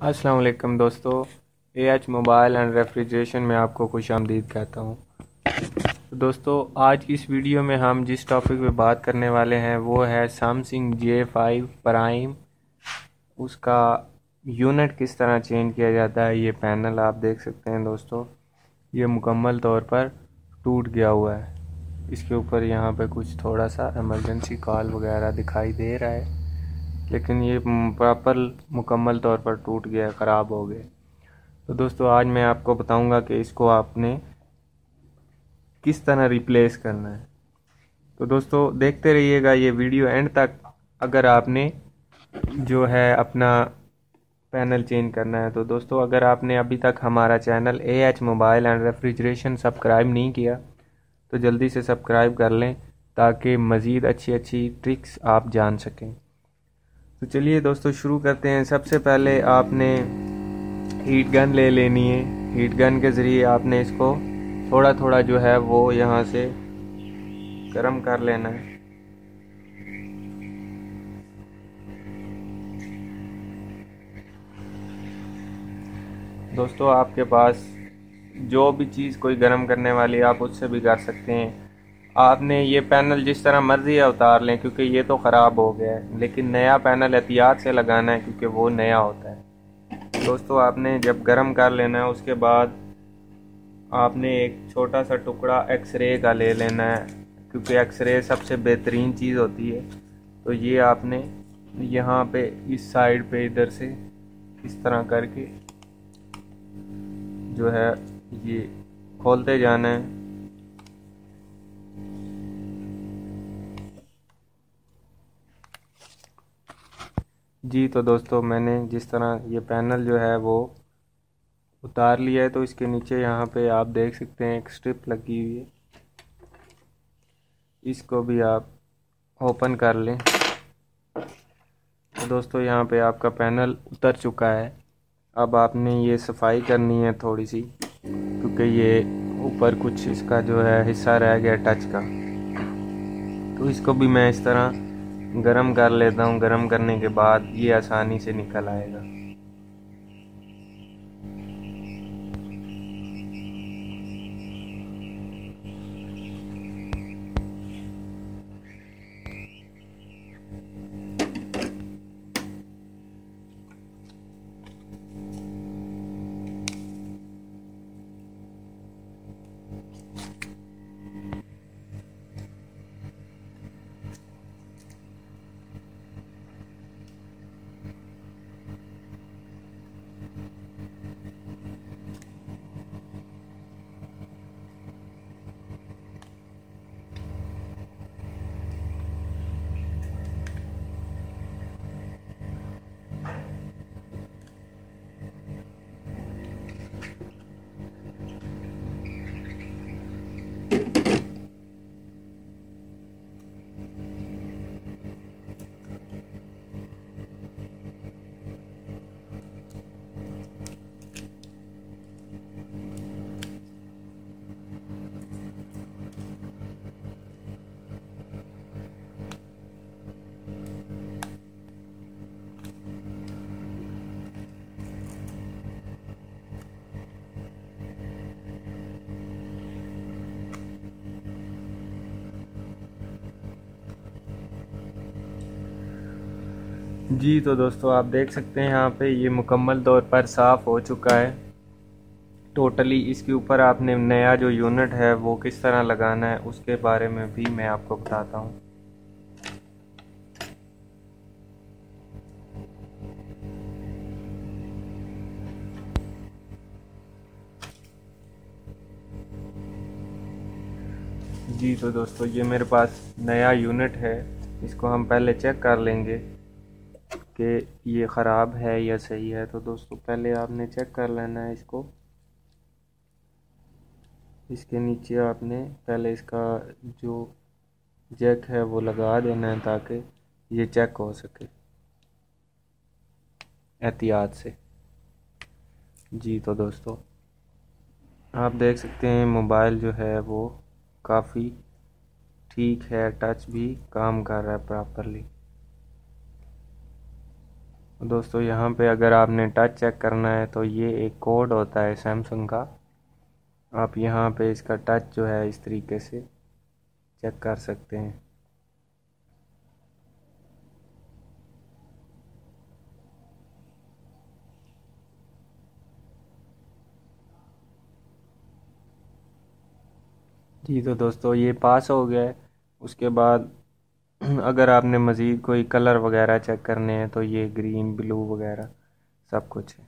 السلام علیکم دوستو، A H mobile and refrigeration میں آپ کو خوش آمدید کہتا ہوں۔ دوستو، آج کی اس ویڈیو میں ہم جس ٹاپک پہ بات کرنے والے ہیں، وہ ہے سیمسنگ جے فائیو پرائم۔ اس کا یونٹ کس طرح چینج کیا جاتا ہے، یہ پینل آپ دیکھ سکتے ہیں دوستو۔ یہ مکمل طور پر ٹوٹ گیا ہوا ہے۔ اس کے اوپر یہاں پہ کچھ تھوڑا سا ایمرجنسی کال وغیرہ دکھائی دے رہا ہے۔ لیکن یہ پراپر مکمل طور پر ٹوٹ گیا، خراب ہو گئے تو دوستو، آج میں آپ کو بتاؤں گا کہ اس کو آپ نے کس طرح ریپلیس کرنا ہے۔ تو دوستو، دیکھتے رہیے گا یہ ویڈیو اینڈ تک۔ اگر آپ نے جو ہے اپنا پینل چینج کرنا ہے، تو دوستو، اگر آپ نے ابھی تک ہمارا channel A H mobile and refrigeration subscribe نہیں کیا، تو جلدی سے سبسکرائب کر لیں تاکہ مزید اچھی اچھی ٹرکس آپ جان سکیں۔ تو چلیے دوستو، شروع کرتے ہیں۔ سب سے پہلے آپ نے ہیٹ گن لے لینی ہے۔ ہیٹ گن کے ذریعے آپ نے اس کو تھوڑا تھوڑا جو ہے وہ یہاں سے گرم کر لینا ہے۔ دوستو، آپ کے پاس جو بھی چیز کوئی گرم کرنے والی آپ اس سے بھی کر سکتے ہیں۔ آپ نے یہ پینل جس طرح مرضی ہے اتار لیں، کیونکہ یہ تو خراب ہو گیا ہے۔ لیکن نیا پینل احتیاط سے لگانا ہے، کیونکہ وہ نیا ہوتا ہے۔ دوستو، آپ نے جب گرم کر لینا ہے، اس کے بعد آپ نے ایک چھوٹا سا ٹکڑا ایکس رے کا لے لینا ہے، کیونکہ ایکس رے سب سے بہترین چیز ہوتی ہے۔ تو یہ آپ نے یہاں پہ، اس سائڈ پہ، ادھر سے اس طرح کر کے جو ہے، یہ کھولتے جانا ہے۔ جی تو دوستو، میں نے جس طرح یہ پینل جو ہے وہ اتار لیا ہے، تو اس کے نیچے یہاں پہ آپ دیکھ سکتے ہیں ایک سٹرپ لگی ہوئی ہے۔ اس کو بھی آپ اوپن کر لیں۔ دوستو، یہاں پہ آپ کا پینل اتر چکا ہے۔ اب آپ نے یہ صفائی کرنی ہے تھوڑی سی، کیونکہ یہ اوپر کچھ اس کا جو ہے حصہ رہ گیا ٹچ کا۔ تو اس کو بھی میں اس طرح گرم کر لیتا ہوں گرم کرنے کے بعد یہ آسانی سے نکل آئے گا۔ جی تو دوستو، آپ دیکھ سکتے ہیں یہاں پہ یہ مکمل طور پر صاف ہو چکا ہے۔ ٹوٹلی اس کے اوپر آپ نے نیا جو یونٹ ہے، وہ کس طرح لگانا ہے، اس کے بارے میں بھی میں آپ کو بتاتا ہوں۔ جی تو دوستو، یہ میرے پاس نیا یونٹ ہے۔ اس کو ہم پہلے چیک کر لیں گے۔ کہ یہ خراب ہے یا صحیح ہے، تو دوستو پہلے آپ نے چیک کر لینا ہے اس کو۔ اس کے نیچے آپ نے پہلے اس کا جو جیک ہے وہ لگا دینا ہے تاکہ یہ چیک ہو سکے۔ احتیاط سے۔ جی تو دوستو، آپ دیکھ سکتے ہیں موبائل جو ہے وہ کافی ٹھیک ہے، ٹچ بھی کام کر رہا ہے پراپرلی۔ دوستو، یہاں پہ اگر آپ نے ٹچ چیک کرنا ہے تو یہ ایک کوڈ ہوتا ہے سیمسنگ کا۔ آپ یہاں پہ اس کا ٹچ جو ہے اس طریقے سے چیک کر سکتے ہیں۔ جی تو دوستو، یہ پاس ہو گیا ہے۔ اس کے بعد اگر آپ نے مزید کوئی کلر وغیرہ چیک کرنے ہیں تو یہ گرین، بلو وغیرہ سب کچھ ہے۔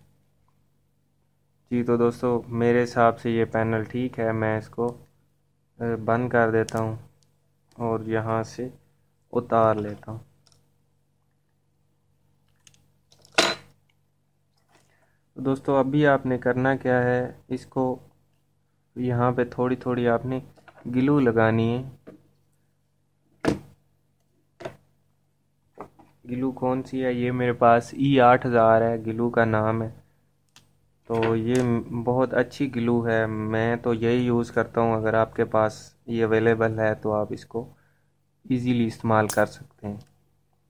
جی تو دوستو، میرے حساب سے یہ پینل ٹھیک ہے، میں اس کو بند کر دیتا ہوں اور یہاں سے اتار لیتا ہوں۔ دوستو، ابھی آپ نے کرنا کیا ہے، اس کو یہاں پہ تھوڑی تھوڑی آپ نے گلو لگانی ہے۔ گلو کون سی ہے؟ یہ میرے پاس ای آٹھ ہزار ہے، گلو کا نام ہے۔ تو یہ بہت اچھی گلو ہے۔ میں تو یہی یوز کرتا ہوں۔ اگر آپ کے پاس یہ اویلیبل ہے تو آپ اس کو ایزیلی استعمال کر سکتے ہیں۔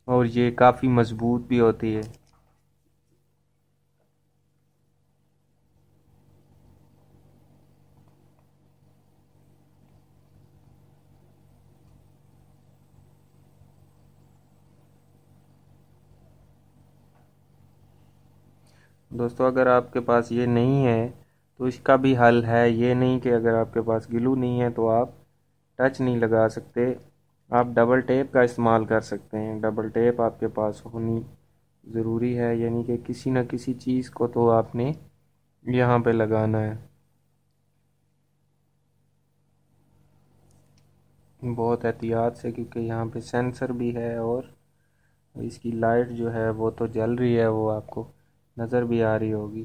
اور یہ کافی مضبوط بھی ہوتی ہے۔ دوستو، اگر آپ کے پاس یہ نہیں ہے تو اس کا بھی حل ہے یہ نہیں کہ اگر آپ کے پاس گلو نہیں ہے تو آپ ٹچ نہیں لگا سکتے۔ آپ ڈبل ٹیپ کا استعمال کر سکتے ہیں۔ ڈبل ٹیپ آپ کے پاس ہونی ضروری ہے یعنی کہ کسی نہ کسی چیز کو تو آپ نے یہاں پہ لگانا ہے۔ بہت احتیاط سے، کیونکہ یہاں پہ سینسر بھی ہے اور اس کی لائٹ جو ہے وہ تو جل رہی ہے، وہ آپ کو نظر بھی آ رہی ہوگی۔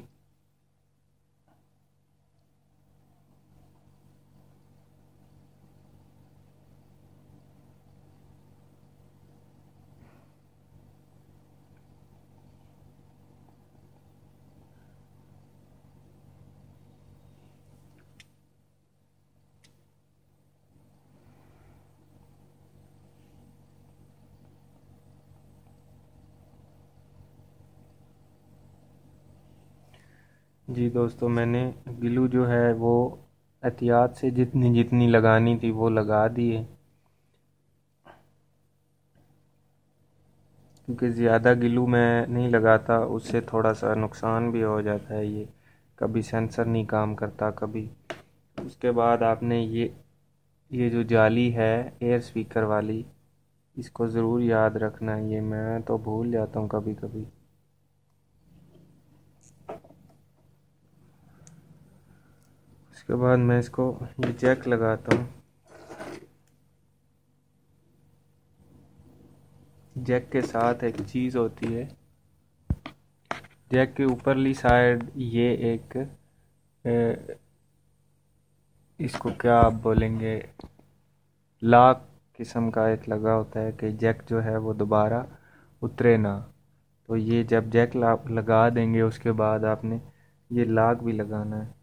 جی دوستو، میں نے گلو جو ہے وہ احتیاط سے جتنی جتنی لگانی تھی وہ لگا دی ہے کیونکہ زیادہ گلو میں نہیں لگاتا، اس سے تھوڑا سا نقصان بھی ہو جاتا ہے۔ یہ کبھی سینسر نہیں کام کرتا، کبھی۔ اس کے بعد آپ نے یہ یہ جو جالی ہے ایئر سپیکر والی، اس کو ضرور یاد رکھنا۔ ہے یہ میں تو بھول جاتا ہوں کبھی کبھی۔ کے بعد میں اس کو یہ جیک لگاتا ہوں۔ جیک کے ساتھ ایک چیز ہوتی ہے۔ جیک کے اوپرلی سائڈ یہ ایک اس کو کیا آپ بولیں گے؟ لاک قسم کا ایک لگا ہوتا ہے کہ جیک جو ہے وہ دوبارہ اترے نہ۔ تو یہ جب جیک لگا دیں گے اس کے بعد آپ نے یہ لاک بھی لگانا ہے۔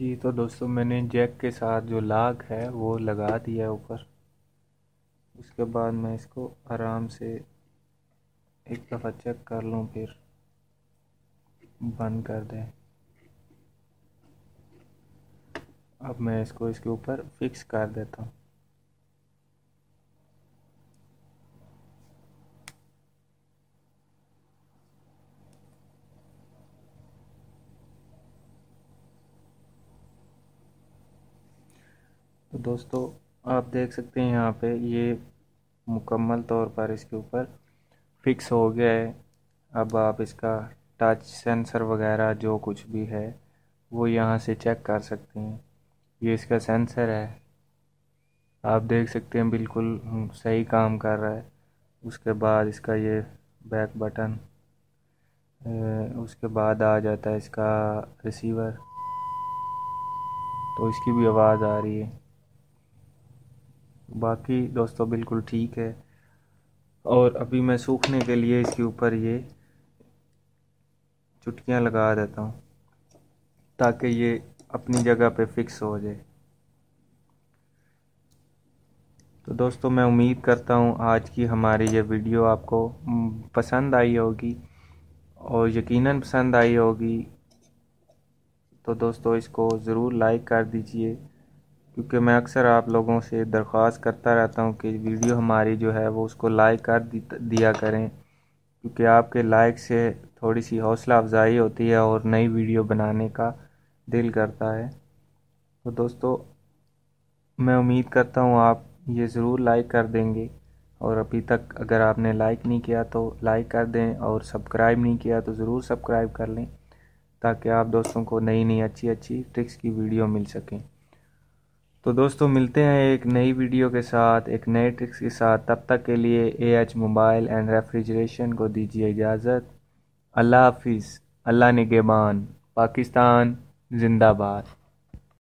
جی تو دوستو، میں نے جیک کے ساتھ جو لاگ ہے وہ لگا دیا ہے اوپر۔ اس کے بعد میں اس کو آرام سے ایک دفعہ چیک کر لوں، پھر بند کر دیں۔ اب میں اس کو اس کے اوپر فکس کر دیتا ہوں۔ دوستو، آپ دیکھ سکتے ہیں یہاں پہ یہ مکمل طور پر اس کے اوپر فکس ہو گیا ہے۔ اب آپ اس کا ٹچ سینسر وغیرہ جو کچھ بھی ہے، وہ یہاں سے چیک کر سکتے ہیں۔ یہ اس کا سینسر ہے۔ آپ دیکھ سکتے ہیں بالکل صحیح کام کر رہا ہے۔ اس کے بعد اس کا یہ بیک بٹن اس کے بعد آ جاتا ہے اس کا ریسیور۔ تو اس کی بھی آواز آ رہی ہے۔ باقی دوستو بالکل ٹھیک ہے۔ اور ابھی میں سوکھنے کے لیے اس کے اوپر یہ چٹکیاں لگا دیتا ہوں تاکہ یہ اپنی جگہ پہ فکس ہو جائے۔ تو دوستو میں امید کرتا ہوں آج کی ہماری یہ ویڈیو آپ کو پسند آئی ہوگی اور یقیناً پسند آئی ہوگی۔ تو دوستو اس کو ضرور لائک کر دیجیے۔ کیونکہ میں اکثر آپ لوگوں سے درخواست کرتا رہتا ہوں کہ ویڈیو ہماری جو ہے وہ اس کو لائک کر دیا کریں، کیونکہ آپ کے لائک سے تھوڑی سی حوصلہ افزائی ہوتی ہے اور نئی ویڈیو بنانے کا دل کرتا ہے۔ تو دوستو، میں امید کرتا ہوں آپ یہ ضرور لائک کر دیں گے۔ اور ابھی تک اگر آپ نے لائک نہیں کیا تو لائک کر دیں اور سبسکرائب نہیں کیا تو ضرور سبسکرائب کر لیں تاکہ آپ دوستوں کو نئی نئی اچھی اچھی ٹرکس کی ویڈیو مل سکیں۔ تو دوستو، ملتے ہیں ایک نئی ویڈیو کے ساتھ، ایک نئے ٹرکس کے ساتھ۔ تب تک کے لیے A H mobile and refrigeration کو دیجیے اجازت۔ اللہ حافظ، اللہ نگبان پاکستان زندہ باد۔